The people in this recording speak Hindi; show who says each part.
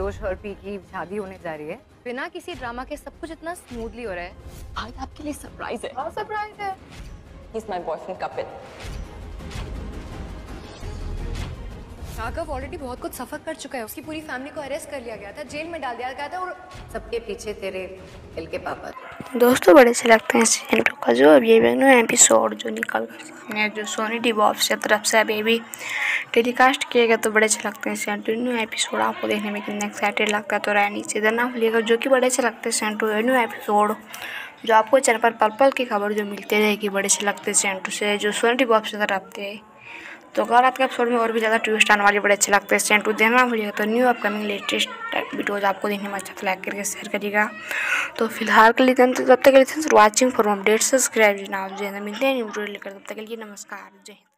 Speaker 1: जोश और पी की शादी होने जा रही है।
Speaker 2: बिना किसी ड्रामा के सब कुछ इतना स्मूथली हो रहा है।
Speaker 3: आज आपके लिए सरप्राइज़ है।
Speaker 1: सरप्राइज़ है।
Speaker 3: He's my boyfriend Kapil.
Speaker 2: Raghav already बहुत कुछ सफ़र कर चुका है। उसकी पूरी फैमिली को अरेस्ट कर लिया गया था, जेल में डाल दिया गया था और
Speaker 1: सबके पीछे तेरे दिल के पापा।
Speaker 4: दोस्तों, बड़े से लगते हैं सीज़न टू का जो अभी ये न्यू एपिसोड जो निकल कर सामने जो सोनी डिबॉब से तरफ़ से अभी अभी टेलीकास्ट किए गए तो बड़े अच्छे लगते हैं सीज़न टू न्यू एपिसोड आपको देखने में कितना एक्साइटेड लगता है तो रह नीचे इधर ना भूलिएगा, जो कि बड़े अच्छे लगते हैं सीज़न टू न्यू एपिसोड जो आपको चैनल पर पल पल की खबर जो मिलते रहेगी, बड़े अच्छे लगते हैं सीज़न टू से, जो सोनी डिबॉब से तरफ़ थे तो अगर आपके एपिसोड में और भी ज़्यादा ट्विस्ट आने वाले बड़े अच्छे लगते हैं। स्टैंड टू देखना भूलिएगा तो न्यू अपकमिंग लेटेस्ट वीडियोज़ आपको देखने में अच्छा तो लाइक करके शेयर करिएगा। तो फ़िलहाल के लिए तब तक के लिए वॉचिंग फॉर अपडेट सब्सक्राइब नाम ना मिलते हैं लेकर, तब तक के लिए नमस्कार। जय हिंद।